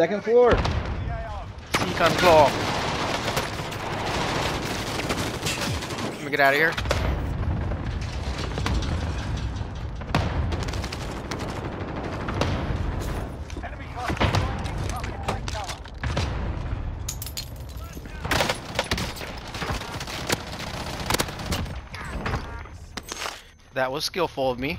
Second floor. Second floor. Let me get out of here. That was skillful of me.